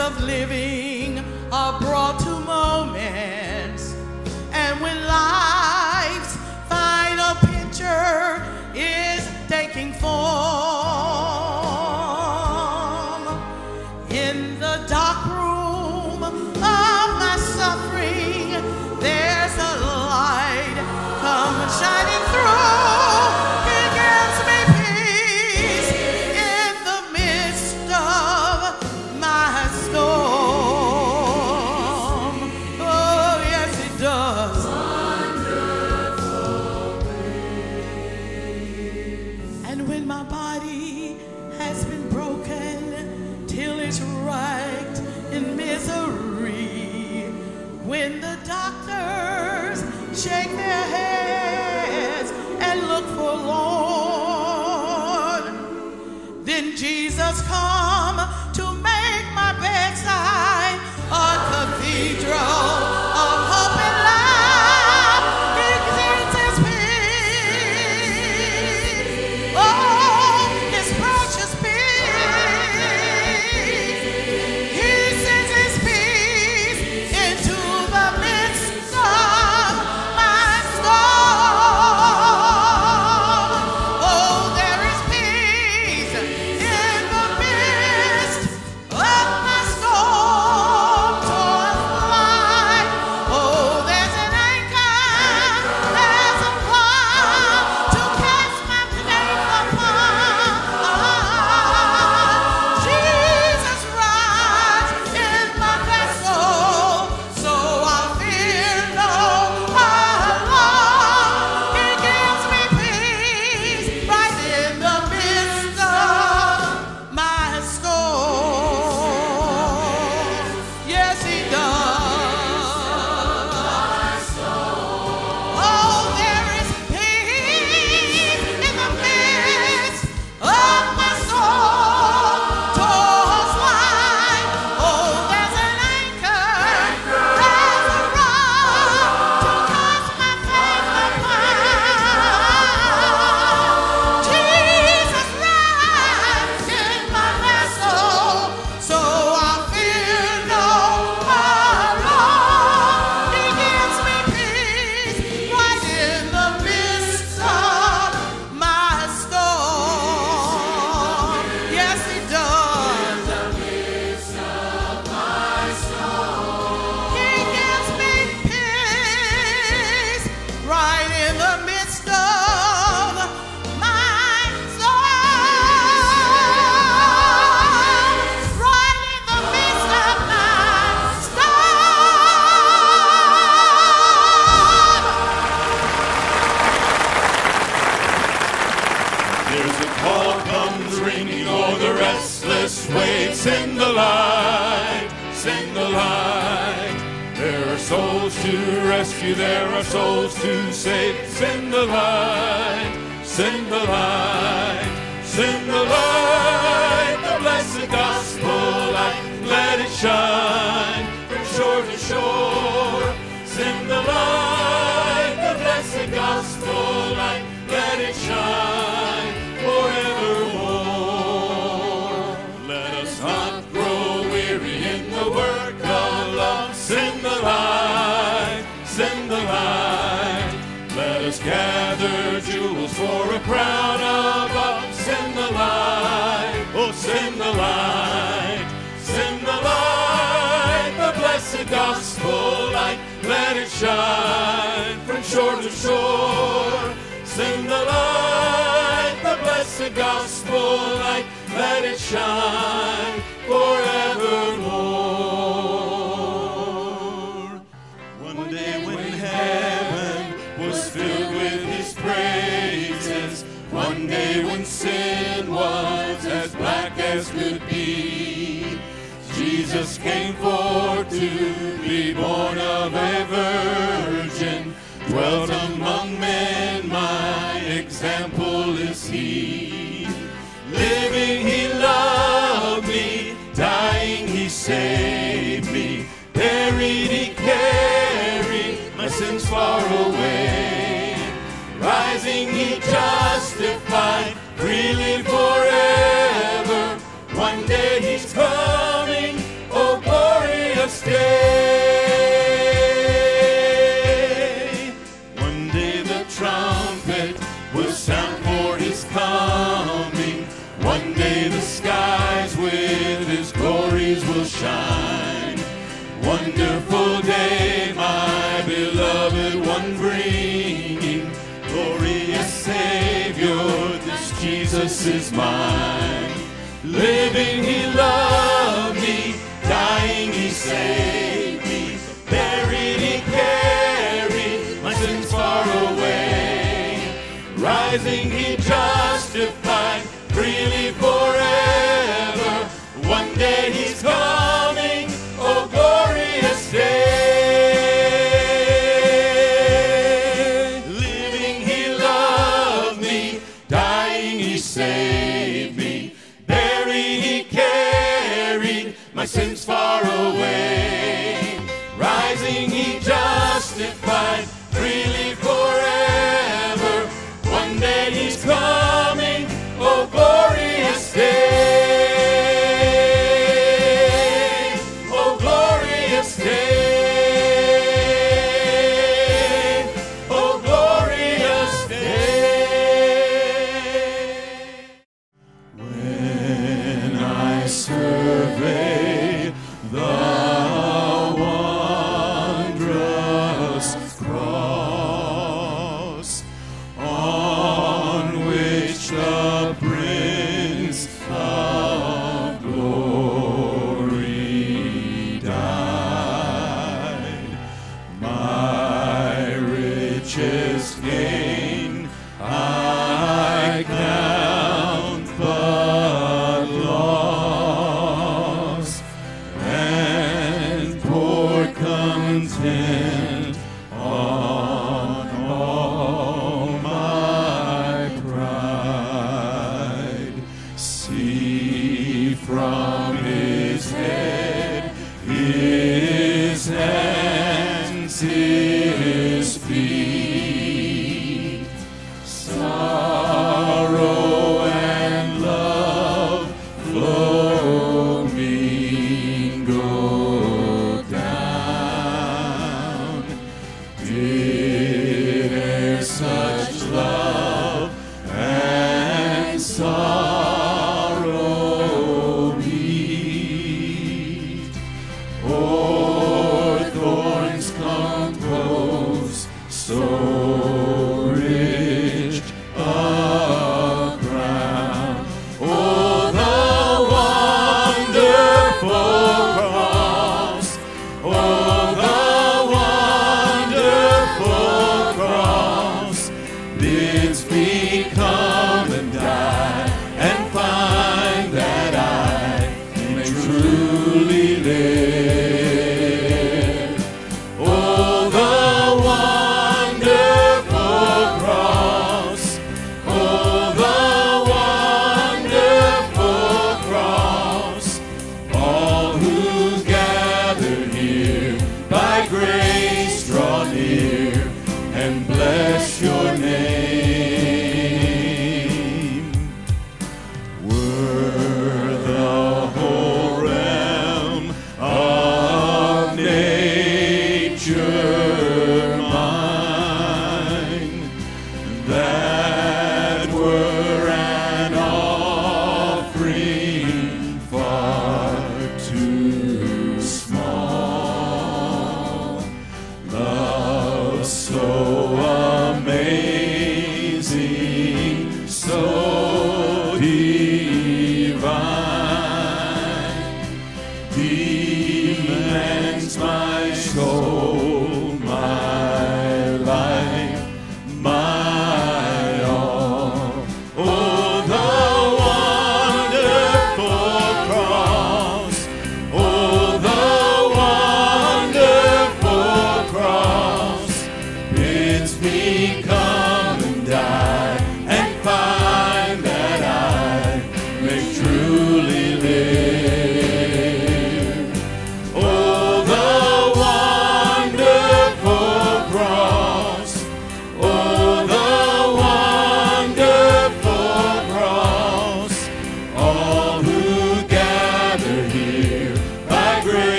of living are brought the light, send the light. There are souls to rescue, there are souls to save. Send the light, send the light, send the light, the blessed gospel light. Let it shine from shore to shore. Let it shine from shore to shore. Send the light, the blessed gospel light. Let it shine forevermore. One day when heaven was filled with his praises, one day when sin was as black as could be, Jesus came forth to be born of a virgin, dwelt among men, my example is he. Living he loved me, dying he saved me, buried he carried my sins far away. Rising he justified, freely forever. Jesus is mine. Living he loved me, dying he saved me, buried he carried my sins far away. Rising he justified,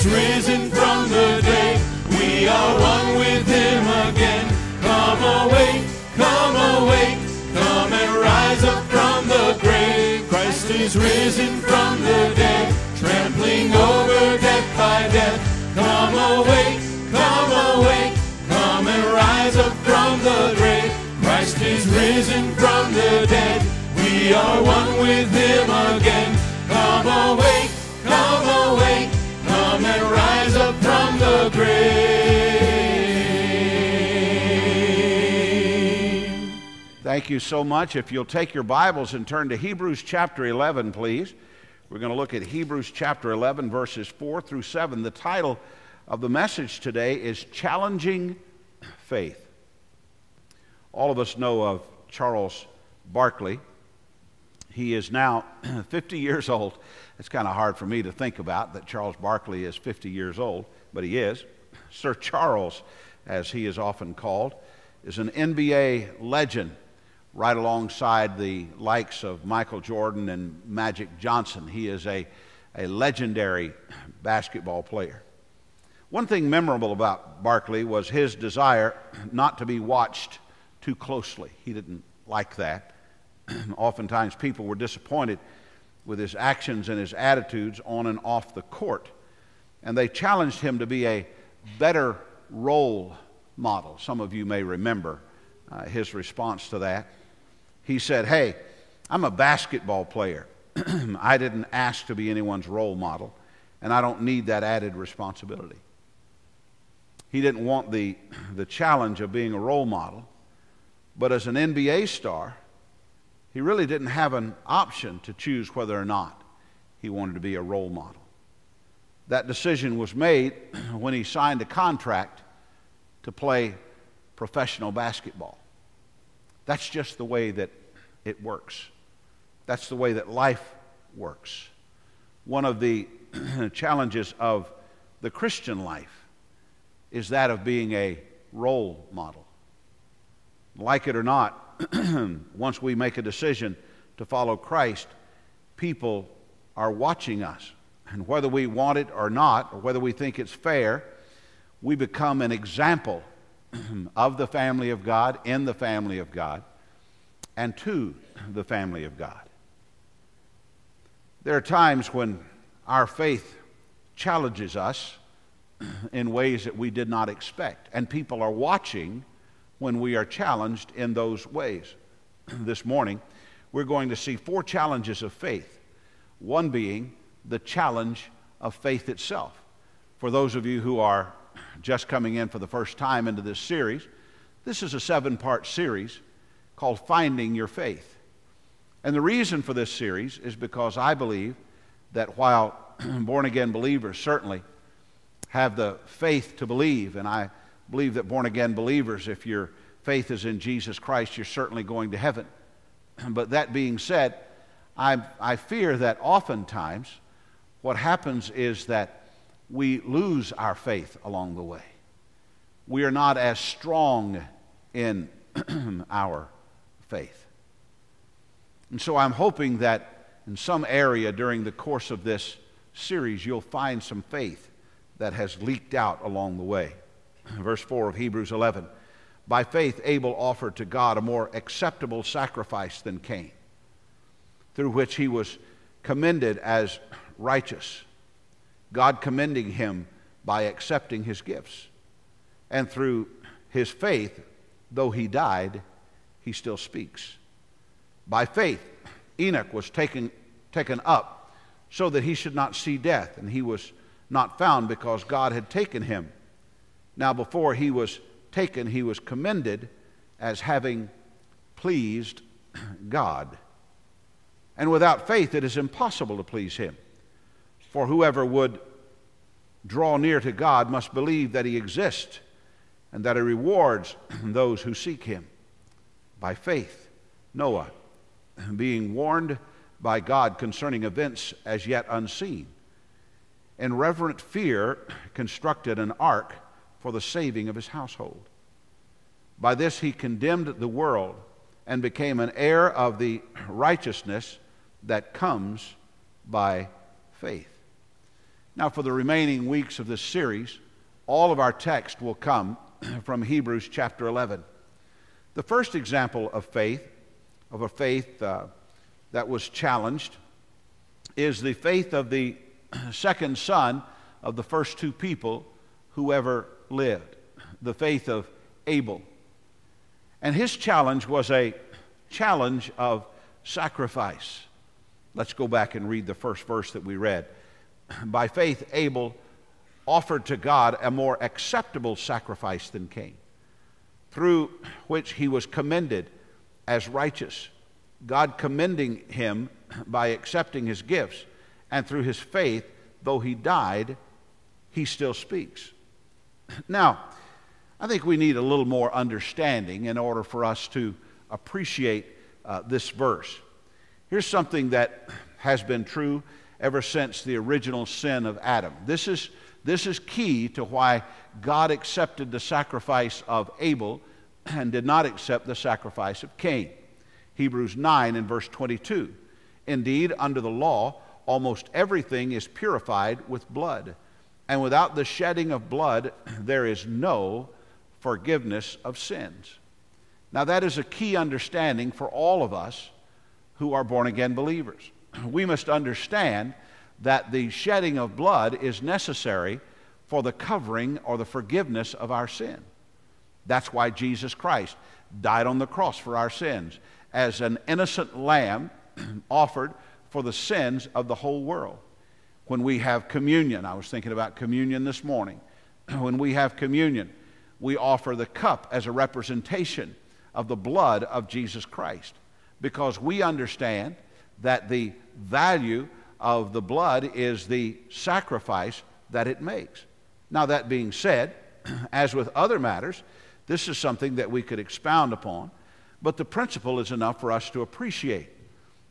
is risen from the dead. We are one with him again. Come awake, come awake, come and rise up from the grave. Christ is risen from the dead, trampling over death by death. Come awake, come awake, come and rise up from the grave. Christ is risen from the dead. We are one with him again. Come awake, Thank you so much. If you'll take your Bibles and turn to Hebrews chapter 11, please. We're going to look at Hebrews chapter 11, verses 4 through 7. The title of the message today is Challenging Faith. All of us know of Charles Barkley. He is now 50 years old. It's kind of hard for me to think about that Charles Barkley is 50 years old, but he is. Sir Charles, as he is often called, is an NBA legend right alongside the likes of Michael Jordan and Magic Johnson. He is a, a legendary basketball player. One thing memorable about Barkley was his desire not to be watched too closely. He didn't like that. Oftentimes, people were disappointed with his actions and his attitudes on and off the court. And they challenged him to be a better role model. Some of you may remember uh, his response to that. He said, Hey, I'm a basketball player. I didn't ask to be anyone's role model, and I don't need that added responsibility. He didn't want the, the challenge of being a role model, but as an NBA star, he really didn't have an option to choose whether or not he wanted to be a role model. That decision was made when he signed a contract to play professional basketball. That's just the way that it works. That's the way that life works. One of the challenges of the Christian life is that of being a role model. Like it or not, once we make a decision to follow Christ, people are watching us. And whether we want it or not, or whether we think it's fair, we become an example of the family of God, in the family of God, and to the family of God. There are times when our faith challenges us in ways that we did not expect, and people are watching when we are challenged in those ways. this morning, we're going to see four challenges of faith, one being the challenge of faith itself. For those of you who are just coming in for the first time into this series, this is a seven part series called Finding Your Faith. And the reason for this series is because I believe that while born again believers certainly have the faith to believe, and I believe that born again believers, if your faith is in Jesus Christ, you're certainly going to heaven. But that being said, I, I fear that oftentimes what happens is that we lose our faith along the way. We are not as strong in our faith. And so I'm hoping that in some area during the course of this series, you'll find some faith that has leaked out along the way. Verse 4 of Hebrews 11 By faith, Abel offered to God a more acceptable sacrifice than Cain, through which he was commended as righteous, God commending him by accepting his gifts. And through his faith, though he died, he still speaks. By faith, Enoch was taken, taken up so that he should not see death, and he was not found because God had taken him. Now, before he was taken, he was commended as having pleased God. And without faith, it is impossible to please him. For whoever would draw near to God must believe that he exists and that he rewards those who seek him. By faith, Noah, being warned by God concerning events as yet unseen, in reverent fear constructed an ark for the saving of his household. By this he condemned the world and became an heir of the righteousness that comes by faith. Now, for the remaining weeks of this series, all of our text will come from Hebrews chapter 11. The first example of faith, of a faith uh, that was challenged, is the faith of the second son of the first two people who ever lived, the faith of Abel. And his challenge was a challenge of sacrifice. Let's go back and read the first verse that we read. By faith, Abel offered to God a more acceptable sacrifice than Cain, through which he was commended as righteous, God commending him by accepting his gifts, and through his faith, though he died, he still speaks. Now, I think we need a little more understanding in order for us to appreciate uh, this verse. Here's something that has been true ever since the original sin of Adam. This is, this is key to why God accepted the sacrifice of Abel and did not accept the sacrifice of Cain. Hebrews 9 and verse 22. Indeed, under the law, almost everything is purified with blood, and without the shedding of blood, there is no forgiveness of sins. Now, that is a key understanding for all of us who are born again believers. We must understand that the shedding of blood is necessary for the covering or the forgiveness of our sin. That's why Jesus Christ died on the cross for our sins as an innocent lamb offered for the sins of the whole world. When we have communion, I was thinking about communion this morning. when we have communion, we offer the cup as a representation of the blood of Jesus Christ because we understand that the value of the blood is the sacrifice that it makes. Now, that being said, as with other matters, this is something that we could expound upon, but the principle is enough for us to appreciate.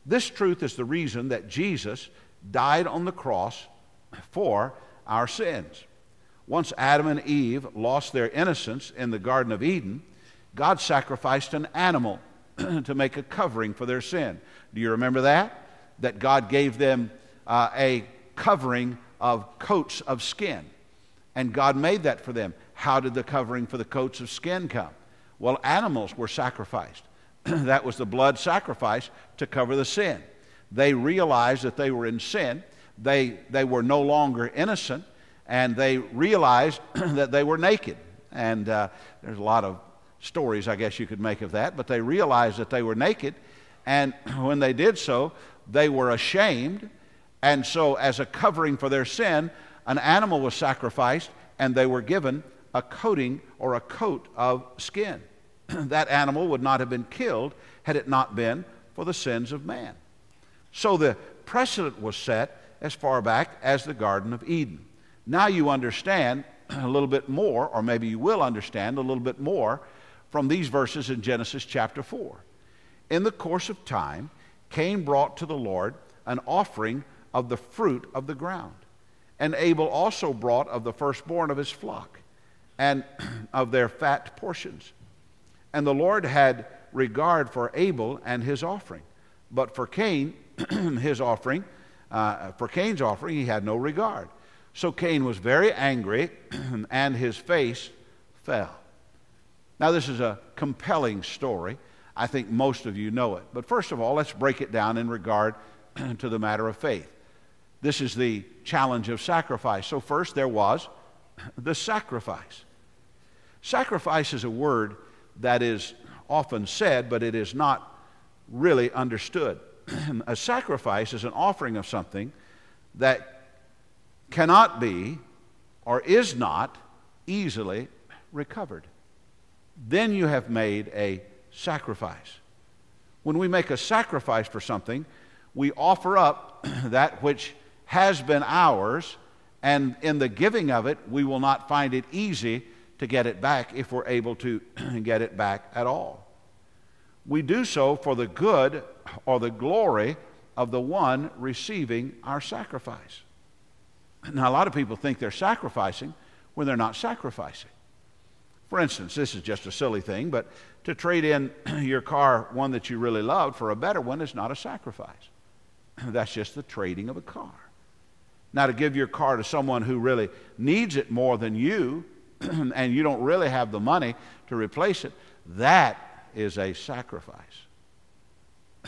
This truth is the reason that Jesus died on the cross for our sins. Once Adam and Eve lost their innocence in the Garden of Eden, God sacrificed an animal to make a covering for their sin. Do you remember that? That God gave them uh, a covering of coats of skin. And God made that for them. How did the covering for the coats of skin come? Well, animals were sacrificed. that was the blood sacrifice to cover the sin. They realized that they were in sin. They, they were no longer innocent, and they realized that they were naked. And uh, there's a lot of stories, I guess you could make of that, but they realized that they were naked, and when they did so, they were ashamed. And so, as a covering for their sin, an animal was sacrificed, and they were given a coating or a coat of skin. that animal would not have been killed had it not been for the sins of man. So the precedent was set as far back as the Garden of Eden. Now you understand a little bit more, or maybe you will understand a little bit more from these verses in Genesis chapter 4. In the course of time, Cain brought to the Lord an offering of the fruit of the ground. And Abel also brought of the firstborn of his flock and of their fat portions. And the Lord had regard for Abel and his offering, but for Cain, his offering, uh, for Cain's offering, he had no regard. So Cain was very angry, and his face fell. Now, this is a compelling story. I think most of you know it. But first of all, let's break it down in regard to the matter of faith. This is the challenge of sacrifice. So, first, there was the sacrifice. Sacrifice is a word that is often said, but it is not really understood. a sacrifice is an offering of something that cannot be or is not easily recovered. Then you have made a sacrifice. When we make a sacrifice for something, we offer up that which has been ours, and in the giving of it, we will not find it easy to get it back if we're able to get it back at all. We do so for the good or the glory of the one receiving our sacrifice. Now, a lot of people think they're sacrificing when they're not sacrificing. For instance, this is just a silly thing, but to trade in your car, one that you really loved, for a better one is not a sacrifice. That's just the trading of a car. Now, to give your car to someone who really needs it more than you, and you don't really have the money to replace it, that is a sacrifice.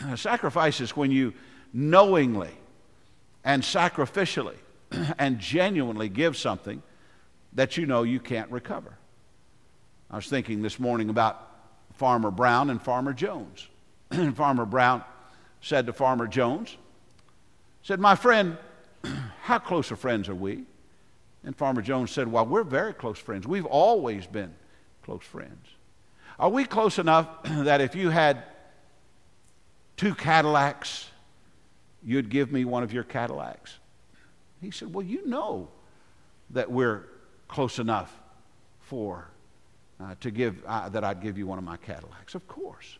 A sacrifice is when you knowingly and sacrificially and genuinely give something that you know you can't recover. I was thinking this morning about Farmer Brown and Farmer Jones. Farmer Brown said to Farmer Jones, said, My friend, how close of friends are we? And Farmer Jones said, Well, we're very close friends. We've always been close friends. Are we close enough that if you had two Cadillacs, you'd give me one of your Cadillacs? He said, Well, you know that we're close enough for uh, to give uh, that I'd give you one of my Cadillacs. Of course.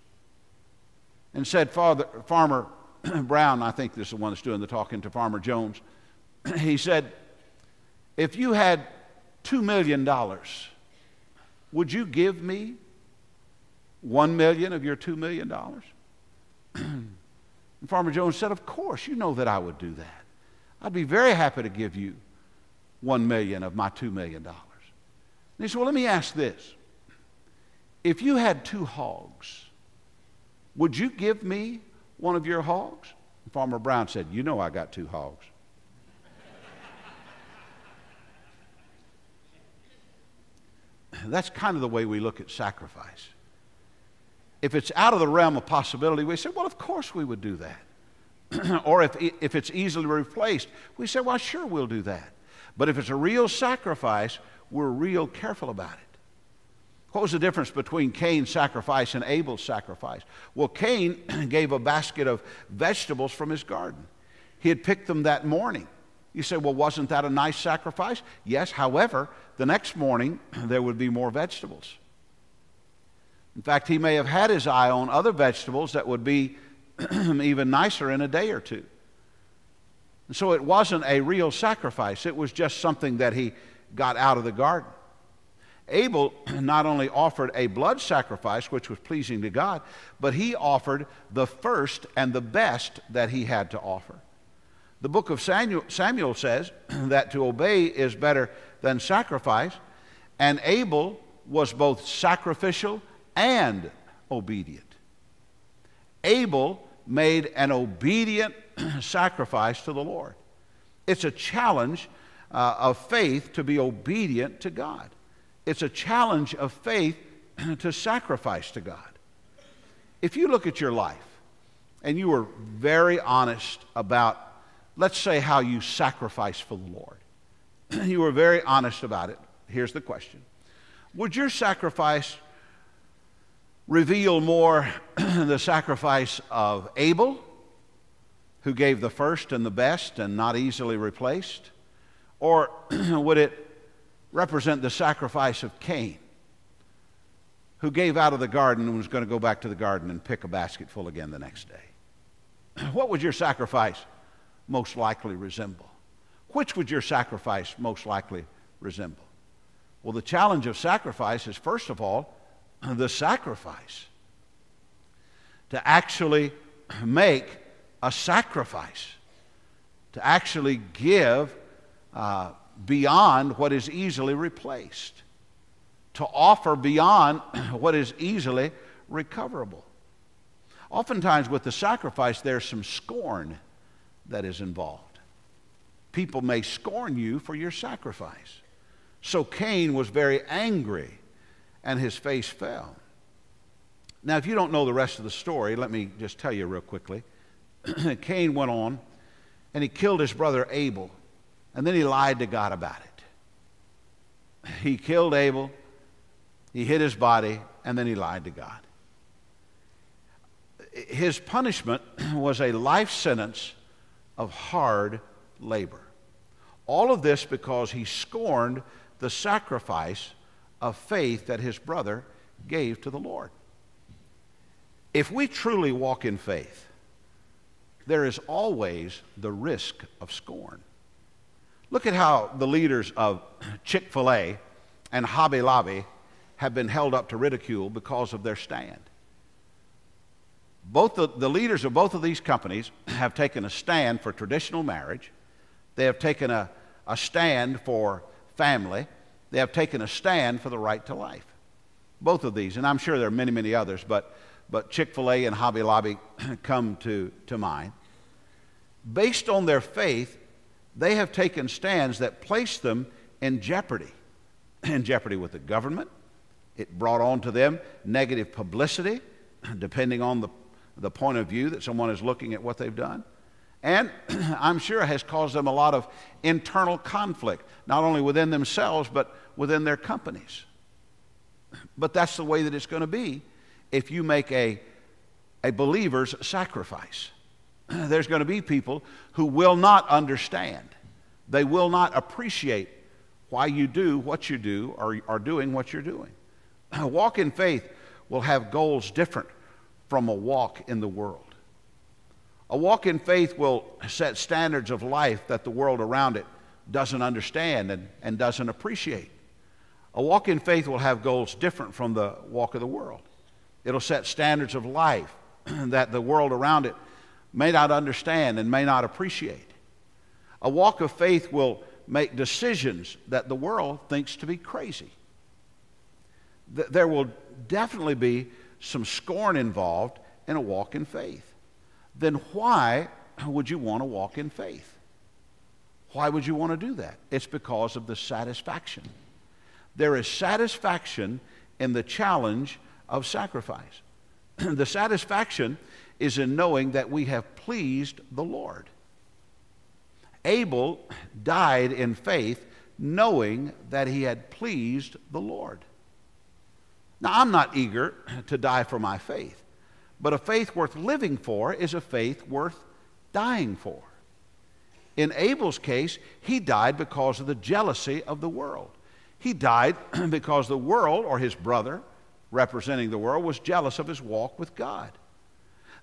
And said Father, Farmer Brown, I think this is the one that's doing the talking to Farmer Jones. he said, If you had $2 million, would you give me 1 million of your $2 million? and Farmer Jones said, Of course, you know that I would do that. I'd be very happy to give you 1 million of my $2 million. And he said, Well, let me ask this. If you had two hogs, would you give me one of your hogs? And Farmer Brown said, You know I got two hogs. That's kind of the way we look at sacrifice. If it's out of the realm of possibility, we say, Well, of course we would do that. or if, if it's easily replaced, we say, well, sure, we'll do that. But if it's a real sacrifice, we're real careful about it. What was the difference between Cain's sacrifice and Abel's sacrifice? Well, Cain gave a basket of vegetables from his garden. He had picked them that morning. You say, well, wasn't that a nice sacrifice? Yes, however, the next morning there would be more vegetables. In fact, he may have had his eye on other vegetables that would be even nicer in a day or two. And so it wasn't a real sacrifice, it was just something that he got out of the garden. Abel not only offered a blood sacrifice, which was pleasing to God, but he offered the first and the best that he had to offer. The book of Samuel, Samuel says that to obey is better than sacrifice, and Abel was both sacrificial and obedient. Abel made an obedient sacrifice to the Lord. It's a challenge uh, of faith to be obedient to God. It's a challenge of faith to sacrifice to God. If you look at your life and you were very honest about, let's say, how you sacrifice for the Lord, you were very honest about it, here's the question Would your sacrifice reveal more the sacrifice of Abel, who gave the first and the best and not easily replaced? Or would it represent the sacrifice of Cain, who gave out of the garden and was going to go back to the garden and pick a basket full again the next day? What would your sacrifice most likely resemble? Which would your sacrifice most likely resemble? Well, the challenge of sacrifice is, first of all, the sacrifice. To actually make a sacrifice. To actually give uh, beyond what is easily replaced. To offer beyond what is easily recoverable. Oftentimes, with the sacrifice, there's some scorn that is involved. People may scorn you for your sacrifice. So Cain was very angry and his face fell. Now, if you don't know the rest of the story, let me just tell you real quickly. Cain went on and he killed his brother Abel, and then he lied to God about it. He killed Abel, he hid his body, and then he lied to God. His punishment was a life sentence of hard labor. All of this because he scorned the sacrifice of faith that his brother gave to the Lord. If we truly walk in faith, there is always the risk of scorn. Look at how the leaders of Chick fil A and Hobby Lobby have been held up to ridicule because of their stand. Both the, the leaders of both of these companies have taken a stand for traditional marriage, they have taken a, a stand for family, they have taken a stand for the right to life. Both of these, and I'm sure there are many, many others, but but Chick fil A and Hobby Lobby come to, to mind. Based on their faith, they have taken stands that place them in jeopardy. In jeopardy with the government. It brought on to them negative publicity, depending on the, the point of view that someone is looking at what they've done. And I'm sure has caused them a lot of internal conflict, not only within themselves, but within their companies. But that's the way that it's going to be if you make a, a believer's sacrifice. There's going to be people who will not understand. They will not appreciate why you do what you do or are doing what you're doing. A walk in faith will have goals different from a walk in the world. A walk in faith will set standards of life that the world around it doesn't understand and, and doesn't appreciate. A walk in faith will have goals different from the walk of the world. It'll set standards of life that the world around it may not understand and may not appreciate. A walk of faith will make decisions that the world thinks to be crazy. There will definitely be some scorn involved in a walk in faith. Then why would you want to walk in faith? Why would you want to do that? It's because of the satisfaction. There is satisfaction in the challenge of sacrifice. the satisfaction is in knowing that we have pleased the Lord. Abel died in faith knowing that he had pleased the Lord. Now, I'm not eager to die for my faith, but a faith worth living for is a faith worth dying for. In Abel's case, he died because of the jealousy of the world. He died because the world, or his brother, representing the world, was jealous of his walk with God.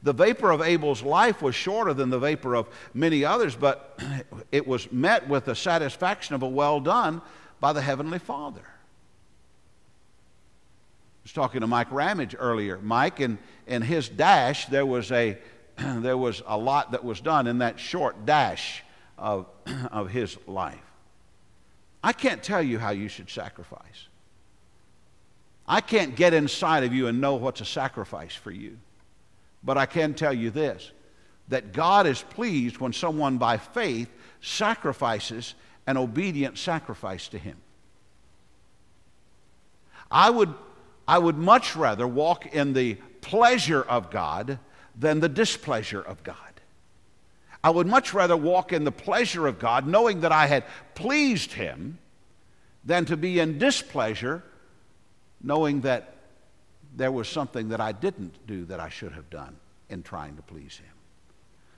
The vapor of Abel's life was shorter than the vapor of many others, but it was met with the satisfaction of a well done by the Heavenly Father. I was talking to Mike Ramage earlier. Mike, in, in his dash, there was, a, there was a lot that was done in that short dash of, of his life. I can't tell you how you should sacrifice. I can't get inside of you and know what's a sacrifice for you. But I can tell you this that God is pleased when someone by faith sacrifices an obedient sacrifice to Him. I would, I would much rather walk in the pleasure of God than the displeasure of God. I would much rather walk in the pleasure of God, knowing that I had pleased Him, than to be in displeasure knowing that there was something that I didn't do that I should have done in trying to please Him.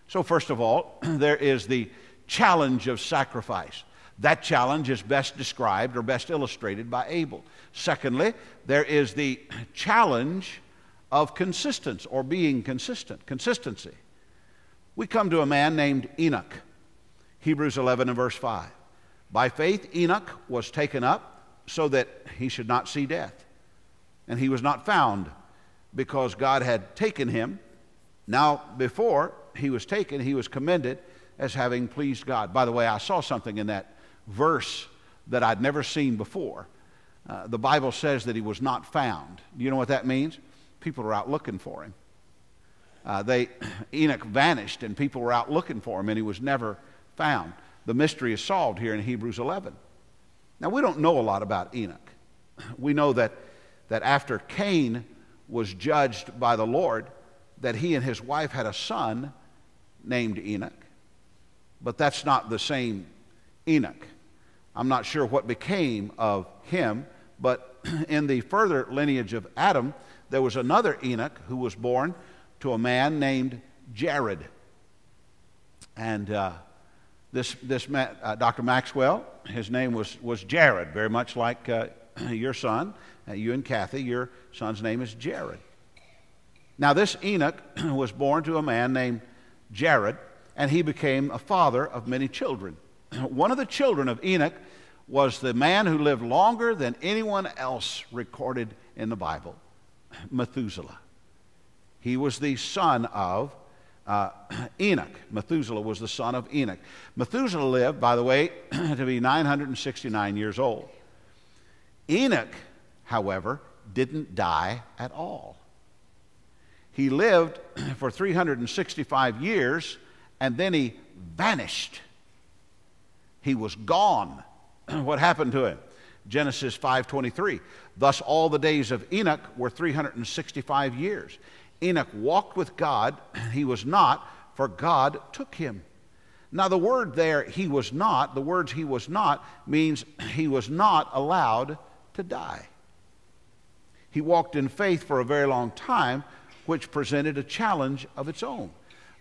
So, first of all, there is the challenge of sacrifice. That challenge is best described or best illustrated by Abel. Secondly, there is the challenge of consistency or being consistent, consistency. We come to a man named Enoch, Hebrews 11 and verse 5. By faith, Enoch was taken up so that he should not see death and he was not found because God had taken him. Now, before he was taken, he was commended as having pleased God. By the way, I saw something in that verse that I'd never seen before. Uh, the Bible says that he was not found. Do you know what that means? People are out looking for him. Uh, they, Enoch vanished and people were out looking for him and he was never found. The mystery is solved here in Hebrews 11. Now, we don't know a lot about Enoch. We know that, that after Cain was judged by the Lord, that he and his wife had a son named Enoch. But that's not the same Enoch. I'm not sure what became of him, but in the further lineage of Adam, there was another Enoch who was born to a man named Jared. And uh, this, this man, uh, Dr. Maxwell, his name was, was Jared, very much like uh, your son, uh, you and Kathy, your son's name is Jared. Now, this Enoch was born to a man named Jared, and he became a father of many children. One of the children of Enoch was the man who lived longer than anyone else recorded in the Bible, Methuselah. He was the son of uh, Enoch. Methuselah was the son of Enoch. Methuselah lived, by the way, to be 969 years old. Enoch, however, didn't die at all. He lived for 365 years and then he vanished. He was gone. what happened to him? Genesis 5:23. Thus all the days of Enoch were 365 years. Enoch walked with God, and he was not, for God took him. Now the word there he was not, the words he was not means he was not allowed to die. He walked in faith for a very long time, which presented a challenge of its own.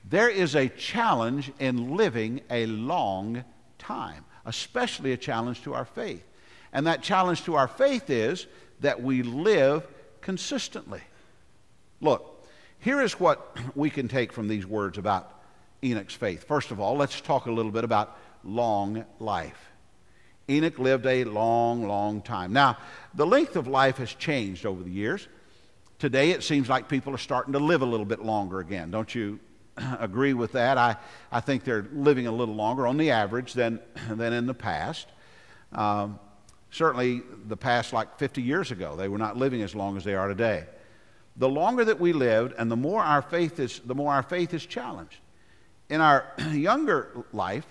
There is a challenge in living a long time especially a challenge to our faith. And that challenge to our faith is that we live consistently. Look, here is what we can take from these words about Enoch's faith. First of all, let's talk a little bit about long life. Enoch lived a long, long time. Now, the length of life has changed over the years. Today, it seems like people are starting to live a little bit longer again. Don't you agree with that. I, I think they're living a little longer on the average than, than in the past. Um, certainly, the past, like 50 years ago, they were not living as long as they are today. The longer that we lived, and the more our faith is, the more our faith is challenged. In our younger life,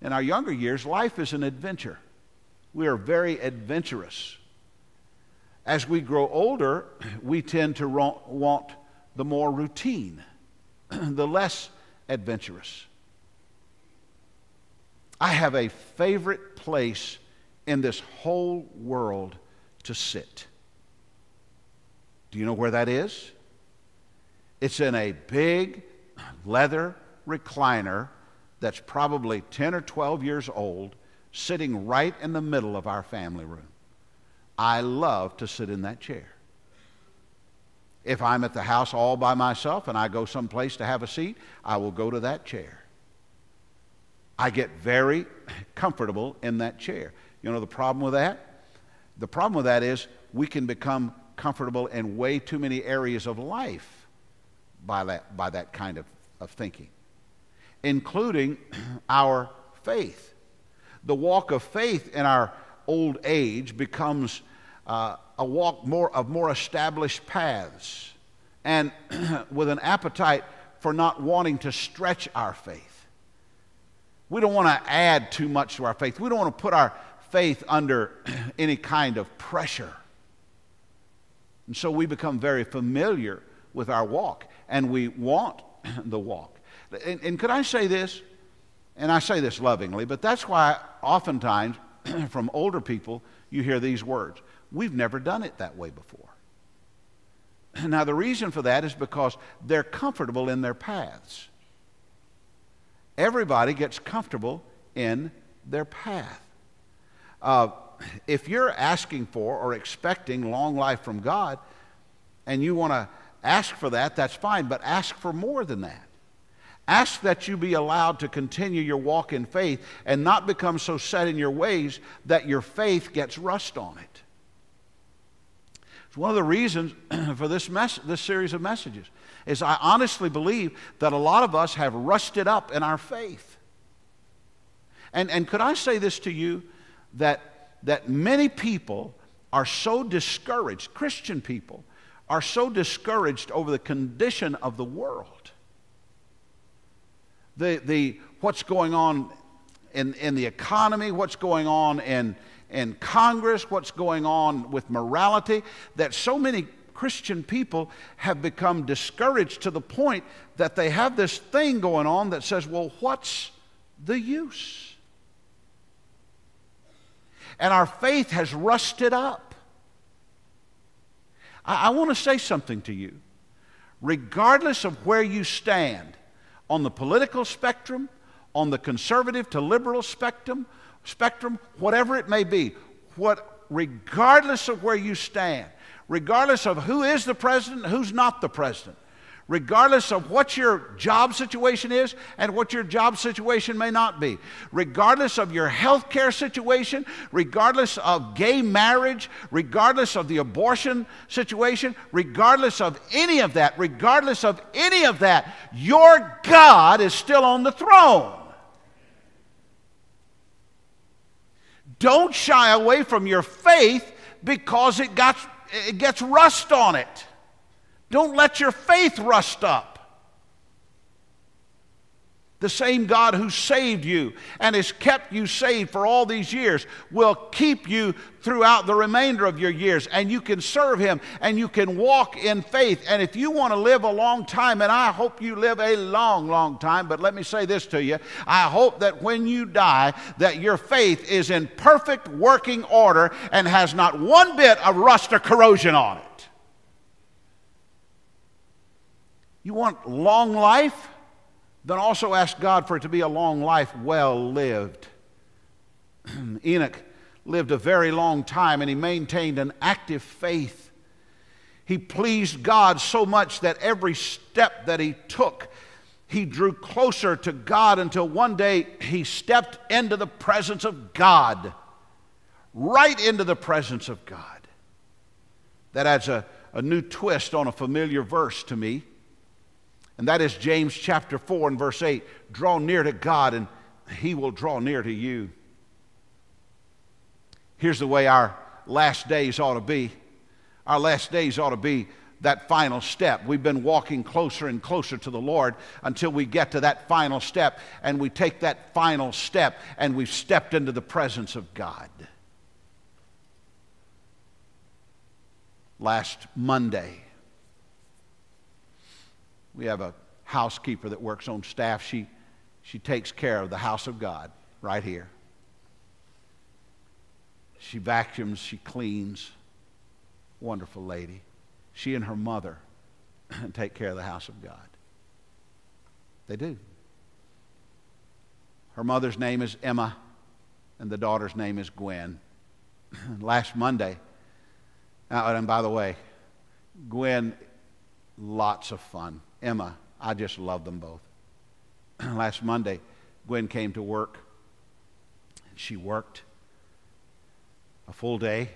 in our younger years, life is an adventure. We are very adventurous. As we grow older, we tend to want the more routine. the less adventurous. I have a favorite place in this whole world to sit. Do you know where that is? It's in a big leather recliner that's probably 10 or 12 years old, sitting right in the middle of our family room. I love to sit in that chair. If I'm at the house all by myself and I go someplace to have a seat, I will go to that chair. I get very comfortable in that chair. You know the problem with that? The problem with that is we can become comfortable in way too many areas of life by that, by that kind of, of thinking, including our faith. The walk of faith in our old age becomes uh, a walk more of more established paths and with an appetite for not wanting to stretch our faith. We don't want to add too much to our faith. We don't want to put our faith under any kind of pressure. And so we become very familiar with our walk and we want the walk. And, and could I say this? And I say this lovingly, but that's why oftentimes from older people you hear these words We've never done it that way before. Now, the reason for that is because they're comfortable in their paths. Everybody gets comfortable in their path. Uh, if you're asking for or expecting long life from God and you want to ask for that, that's fine, but ask for more than that. Ask that you be allowed to continue your walk in faith and not become so set in your ways that your faith gets rust on it. It's one of the reasons for this, mess, this series of messages is I honestly believe that a lot of us have rusted up in our faith. And, and could I say this to you that, that many people are so discouraged, Christian people are so discouraged over the condition of the world. The, the, what's going on in, in the economy, what's going on in, in Congress, what's going on with morality, that so many Christian people have become discouraged to the point that they have this thing going on that says, well, what's the use? And our faith has rusted up. I, I want to say something to you. Regardless of where you stand on the political spectrum, on the conservative to liberal spectrum, spectrum, whatever it may be, what, regardless of where you stand, regardless of who is the president, who's not the president, regardless of what your job situation is and what your job situation may not be, regardless of your health care situation, regardless of gay marriage, regardless of the abortion situation, regardless of any of that, regardless of any of that, your God is still on the throne. Don't shy away from your faith because it, got, it gets rust on it. Don't let your faith rust up. The same God who saved you and has kept you saved for all these years will keep you throughout the remainder of your years. And you can serve Him and you can walk in faith. And if you want to live a long time, and I hope you live a long, long time, but let me say this to you I hope that when you die, that your faith is in perfect working order and has not one bit of rust or corrosion on it. You want long life? Then also ask God for it to be a long life, well lived. Enoch lived a very long time and he maintained an active faith. He pleased God so much that every step that he took, he drew closer to God until one day he stepped into the presence of God. Right into the presence of God. That adds a, a new twist on a familiar verse to me. And that is James chapter 4 and verse 8. Draw near to God, and he will draw near to you. Here's the way our last days ought to be. Our last days ought to be that final step. We've been walking closer and closer to the Lord until we get to that final step, and we take that final step, and we've stepped into the presence of God. Last Monday, we have a housekeeper that works on staff. She, she takes care of the house of God right here. She vacuums, she cleans. Wonderful lady. She and her mother take care of the house of God. They do. Her mother's name is Emma, and the daughter's name is Gwen. Last Monday, uh, and by the way, Gwen, lots of fun. Emma, I just love them both. Last Monday, Gwen came to work. She worked a full day.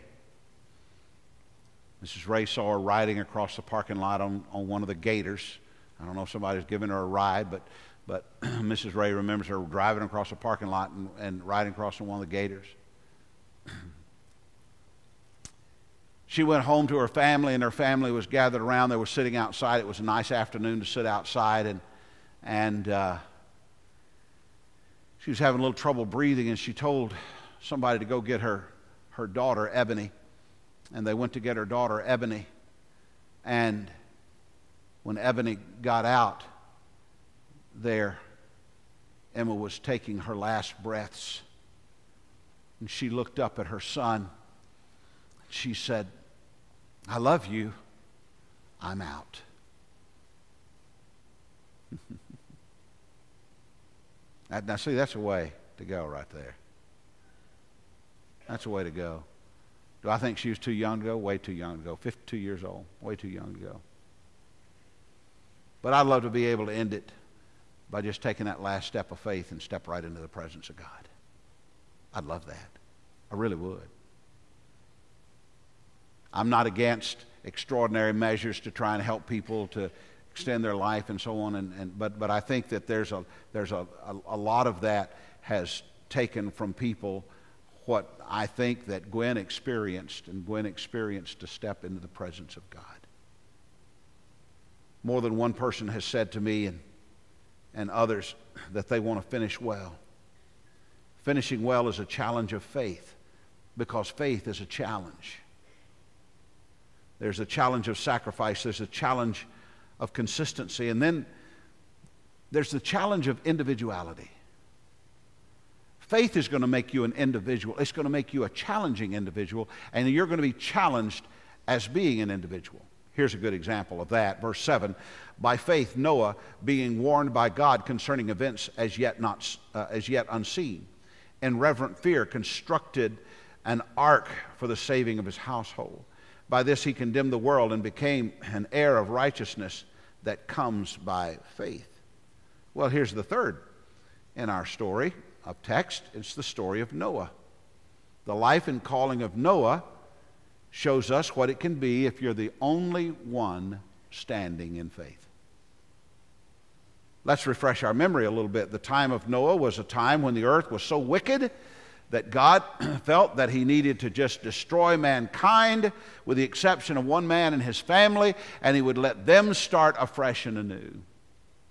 Mrs. Ray saw her riding across the parking lot on, on one of the gators. I don't know if somebody's giving her a ride, but, but Mrs. Ray remembers her driving across the parking lot and, and riding across on one of the gators. She went home to her family, and her family was gathered around. They were sitting outside. It was a nice afternoon to sit outside, and, and uh, she was having a little trouble breathing, and she told somebody to go get her, her daughter, Ebony. And they went to get her daughter, Ebony. And when Ebony got out there, Emma was taking her last breaths. And she looked up at her son. She said, I love you. I'm out. now, see, that's a way to go right there. That's a way to go. Do I think she was too young to go? Way too young to go. 52 years old. Way too young to go. But I'd love to be able to end it by just taking that last step of faith and step right into the presence of God. I'd love that. I really would. I'm not against extraordinary measures to try and help people to extend their life and so on. And, and, but, but I think that there's, a, there's a, a, a lot of that has taken from people what I think that Gwen experienced, and Gwen experienced to step into the presence of God. More than one person has said to me and, and others that they want to finish well. Finishing well is a challenge of faith because faith is a challenge. There's a challenge of sacrifice, there's a challenge of consistency, and then there's the challenge of individuality. Faith is going to make you an individual. It's going to make you a challenging individual, and you're going to be challenged as being an individual. Here's a good example of that. Verse 7 By faith, Noah, being warned by God concerning events as yet, not, uh, as yet unseen, in reverent fear, constructed an ark for the saving of his household. By this, he condemned the world and became an heir of righteousness that comes by faith. Well, here's the third in our story of text it's the story of Noah. The life and calling of Noah shows us what it can be if you're the only one standing in faith. Let's refresh our memory a little bit. The time of Noah was a time when the earth was so wicked that God felt that he needed to just destroy mankind, with the exception of one man and his family, and he would let them start afresh and anew.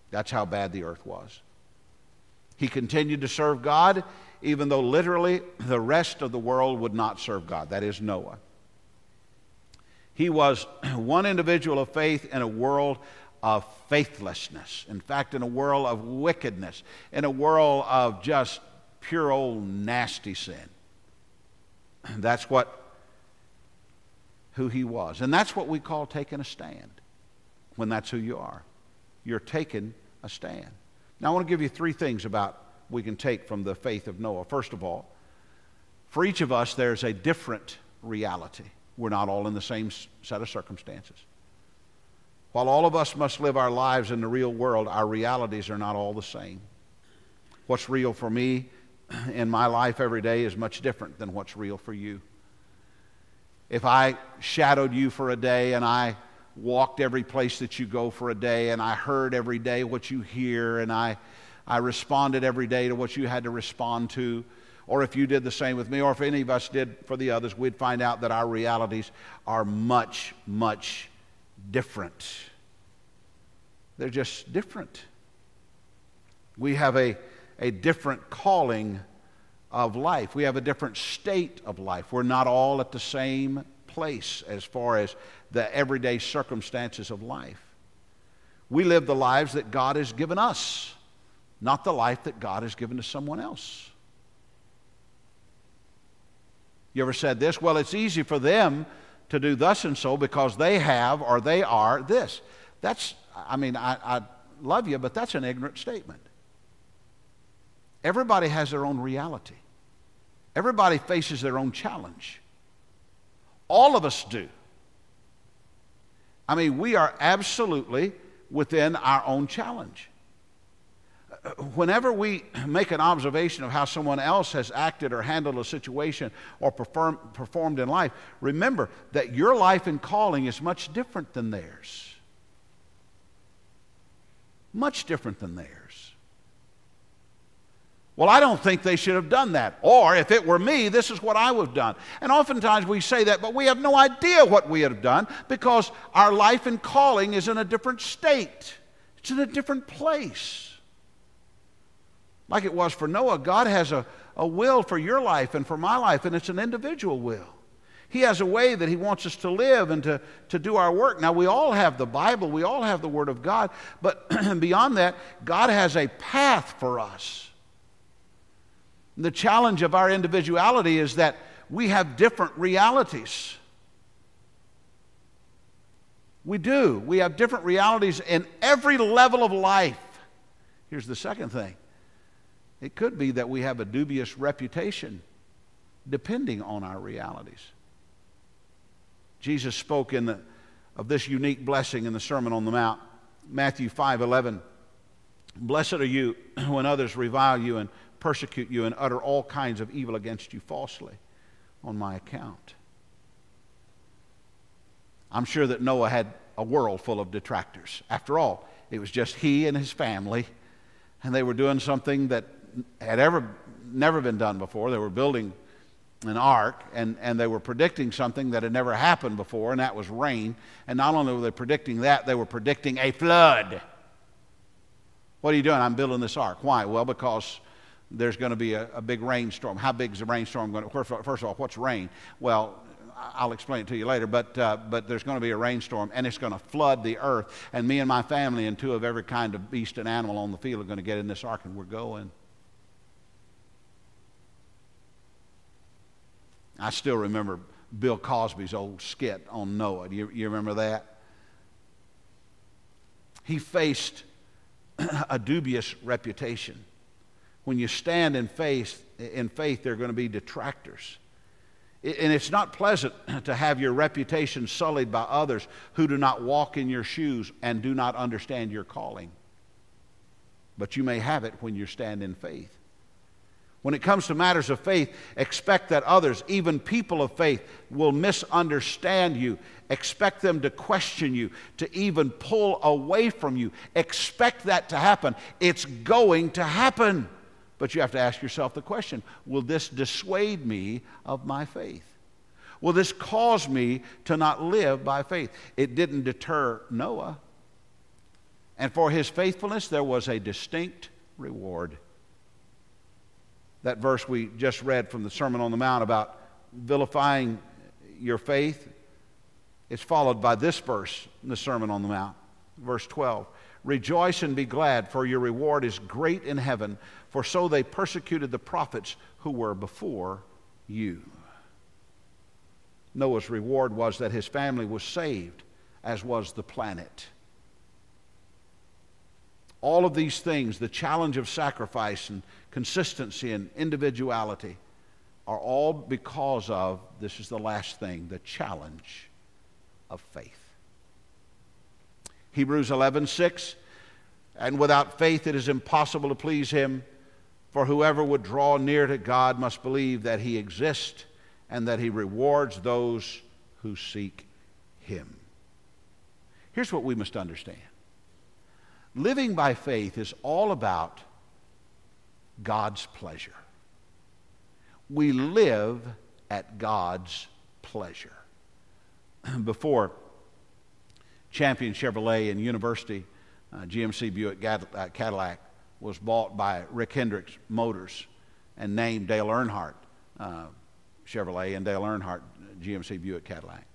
That's how bad the earth was. He continued to serve God, even though literally the rest of the world would not serve God. That is Noah. He was one individual of faith in a world of faithlessness. In fact, in a world of wickedness, in a world of just pure old nasty sin. That's what who he was. And that's what we call taking a stand when that's who you are. You're taking a stand. Now I want to give you three things about we can take from the faith of Noah. First of all, for each of us there's a different reality. We're not all in the same set of circumstances. While all of us must live our lives in the real world, our realities are not all the same. What's real for me in my life every day is much different than what's real for you. If I shadowed you for a day and I walked every place that you go for a day and I heard every day what you hear and I, I responded every day to what you had to respond to, or if you did the same with me, or if any of us did for the others, we'd find out that our realities are much, much different. They're just different. We have a, a different calling of life, we have a different state of life. We're not all at the same place as far as the everyday circumstances of life. We live the lives that God has given us, not the life that God has given to someone else. You ever said this? Well, it's easy for them to do thus and so because they have or they are this. That's, I mean, I, I love you, but that's an ignorant statement. Everybody has their own reality, everybody faces their own challenge. All of us do. I mean, we are absolutely within our own challenge whenever we make an observation of how someone else has acted or handled a situation or perform, performed in life, remember that your life and calling is much different than theirs. Much different than theirs. Well, I don't think they should have done that. Or if it were me, this is what I would have done. And oftentimes we say that, but we have no idea what we would have done because our life and calling is in a different state, it's in a different place like it was for Noah, God has a, a will for your life and for my life, and it's an individual will. He has a way that He wants us to live and to, to do our work. Now, we all have the Bible, we all have the Word of God, but beyond that, God has a path for us. The challenge of our individuality is that we have different realities. We do. We have different realities in every level of life. Here's the second thing it could be that we have a dubious reputation depending on our realities. Jesus spoke in the, of this unique blessing in the Sermon on the Mount, Matthew 5 11. Blessed are you when others revile you and persecute you and utter all kinds of evil against you falsely on my account. I'm sure that Noah had a world full of detractors. After all, it was just he and his family, and they were doing something that had ever never been done before. They were building an ark, and, and they were predicting something that had never happened before, and that was rain. And not only were they predicting that, they were predicting a flood. What are you doing? I'm building this ark. Why? Well, because there's going to be a, a big rainstorm. How big is the rainstorm going to? First, of all, what's rain? Well, I'll explain it to you later, but, uh, but there's going to be a rainstorm and it's going to flood the earth. And me and my family and two of every kind of beast and animal on the field are going to get in this ark and we're going. I still remember Bill Cosby's old skit on Noah. You, you remember that? He faced a dubious reputation. When you stand in faith, in faith, there are going to be detractors. And it's not pleasant to have your reputation sullied by others who do not walk in your shoes and do not understand your calling. But you may have it when you stand in faith. When it comes to matters of faith, expect that others, even people of faith, will misunderstand you. Expect them to question you, to even pull away from you. Expect that to happen. It's going to happen. But you have to ask yourself the question will this dissuade me of my faith? Will this cause me to not live by faith? It didn't deter Noah. And for his faithfulness, there was a distinct reward. That verse we just read from the Sermon on the Mount about vilifying your faith, it's followed by this verse in the Sermon on the Mount, verse 12. Rejoice and be glad, for your reward is great in heaven, for so they persecuted the prophets who were before you. Noah's reward was that his family was saved, as was the planet. All of these things, the challenge of sacrifice and consistency and individuality, are all because of this is the last thing the challenge of faith. Hebrews 11, 6. And without faith it is impossible to please him, for whoever would draw near to God must believe that he exists and that he rewards those who seek him. Here's what we must understand living by faith is all about God's pleasure. We live at God's pleasure. Before Champion Chevrolet and University, uh, GMC Buick uh, Cadillac was bought by Rick Hendricks Motors and named Dale Earnhardt uh, Chevrolet and Dale Earnhardt GMC Buick Cadillac.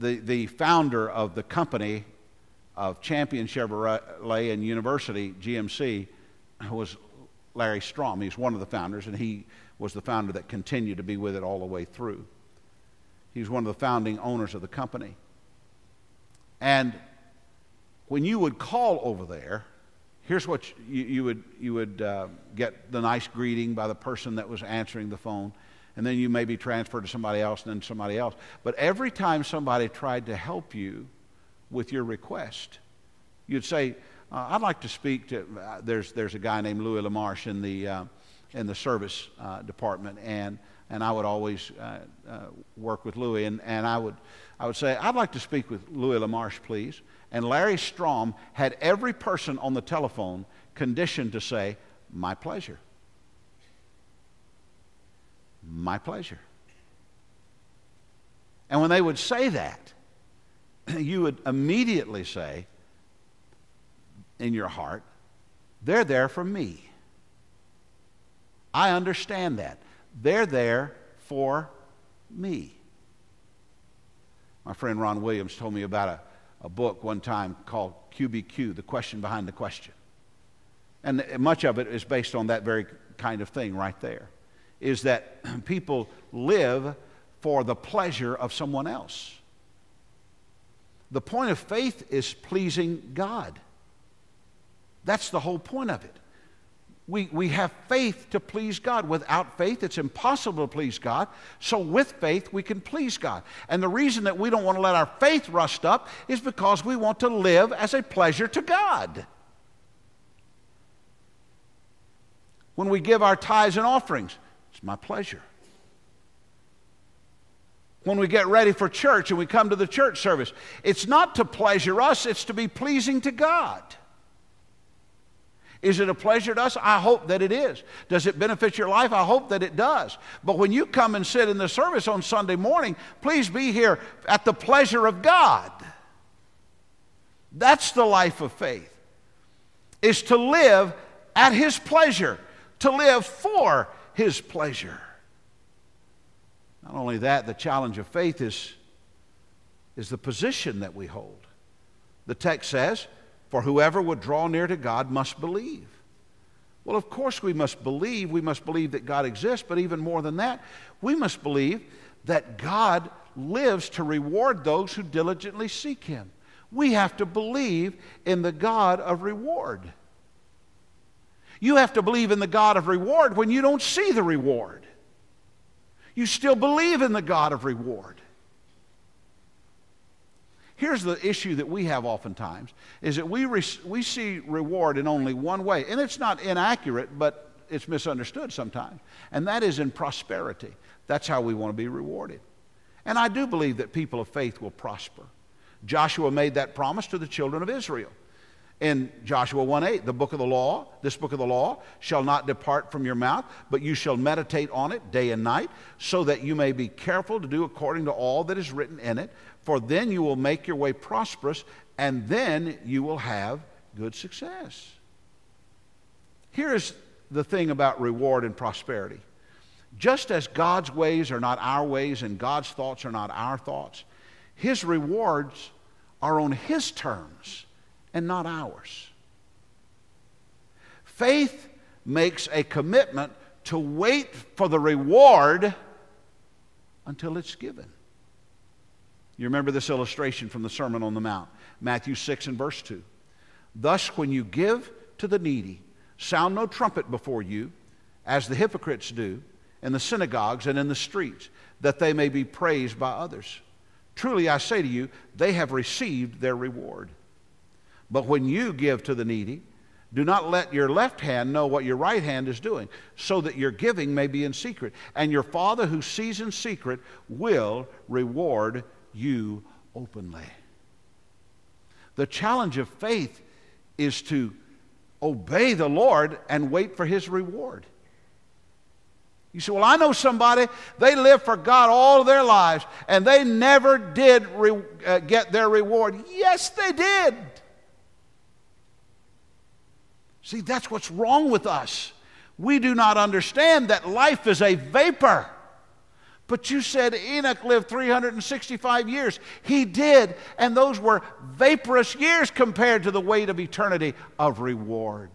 The, the founder of the company of Champion Chevrolet and University GMC was Larry Strom. He's one of the founders, and he was the founder that continued to be with it all the way through. He was one of the founding owners of the company. And when you would call over there, here's what you, you would, you would uh, get the nice greeting by the person that was answering the phone, and then you may be transferred to somebody else and then somebody else. But every time somebody tried to help you with your request, you'd say, uh, I'd like to speak to, uh, there's, there's a guy named Louis LaMarche in the, uh, in the service uh, department, and, and I would always uh, work with Louis, and, and I, would, I would say, I'd like to speak with Louis LaMarche, please. And Larry Strom had every person on the telephone conditioned to say, My pleasure. My pleasure. And when they would say that, you would immediately say in your heart, They're there for me. I understand that. They're there for me. My friend Ron Williams told me about a a book one time called QBQ, The Question Behind the Question. And much of it is based on that very kind of thing right there. Is that people live for the pleasure of someone else. The point of faith is pleasing God. That's the whole point of it we, we have faith to please God. Without faith, it's impossible to please God. So, with faith, we can please God. And the reason that we don't want to let our faith rust up is because we want to live as a pleasure to God. When we give our tithes and offerings, it's my pleasure. When we get ready for church and we come to the church service, it's not to pleasure us, it's to be pleasing to God. Is it a pleasure to us? I hope that it is. Does it benefit your life? I hope that it does. But when you come and sit in the service on Sunday morning, please be here at the pleasure of God. That's the life of faith. Is to live at his pleasure, to live for his pleasure. Not only that, the challenge of faith is, is the position that we hold. The text says, For whoever would draw near to God must believe. Well, of course, we must believe. We must believe that God exists, but even more than that, we must believe that God lives to reward those who diligently seek Him. We have to believe in the God of reward. You have to believe in the God of reward when you don't see the reward. You still believe in the God of reward. Here's the issue that we have oftentimes is that we, re- we see reward in only one way. And it's not inaccurate, but it's misunderstood sometimes. And that is in prosperity. That's how we want to be rewarded. And I do believe that people of faith will prosper. Joshua made that promise to the children of Israel. In Joshua 1 8, the book of the law, this book of the law shall not depart from your mouth, but you shall meditate on it day and night, so that you may be careful to do according to all that is written in it. For then you will make your way prosperous, and then you will have good success. Here's the thing about reward and prosperity. Just as God's ways are not our ways and God's thoughts are not our thoughts, His rewards are on His terms and not ours. Faith makes a commitment to wait for the reward until it's given. You remember this illustration from the Sermon on the Mount, Matthew 6 and verse 2. Thus, when you give to the needy, sound no trumpet before you, as the hypocrites do in the synagogues and in the streets, that they may be praised by others. Truly, I say to you, they have received their reward. But when you give to the needy, do not let your left hand know what your right hand is doing, so that your giving may be in secret. And your Father who sees in secret will reward you openly. The challenge of faith is to obey the Lord and wait for his reward. You say, Well, I know somebody, they lived for God all their lives and they never did re- uh, get their reward. Yes, they did. See, that's what's wrong with us. We do not understand that life is a vapor. But you said Enoch lived 365 years. He did, and those were vaporous years compared to the weight of eternity of reward.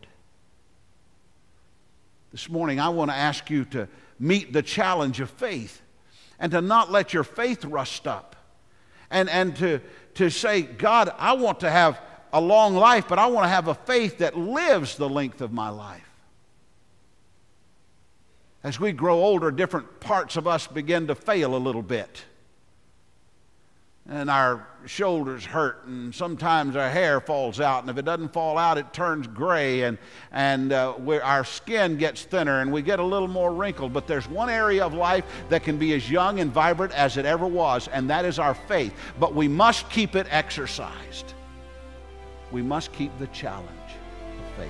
This morning, I want to ask you to meet the challenge of faith and to not let your faith rust up and, and to, to say, God, I want to have a long life, but I want to have a faith that lives the length of my life. As we grow older, different parts of us begin to fail a little bit. And our shoulders hurt, and sometimes our hair falls out. And if it doesn't fall out, it turns gray, and, and uh, our skin gets thinner, and we get a little more wrinkled. But there's one area of life that can be as young and vibrant as it ever was, and that is our faith. But we must keep it exercised we must keep the challenge of faith.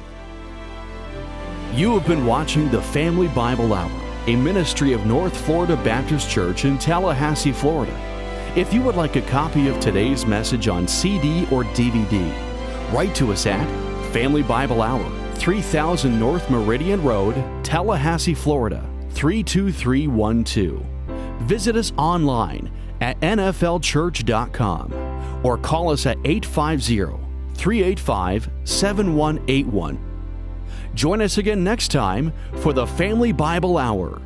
You have been watching the Family Bible Hour, a ministry of North Florida Baptist Church in Tallahassee, Florida. If you would like a copy of today's message on CD or DVD, write to us at Family Bible Hour, 3000 North Meridian Road, Tallahassee, Florida, 32312. Visit us online at nflchurch.com or call us at 850 385 7181. Join us again next time for the Family Bible Hour.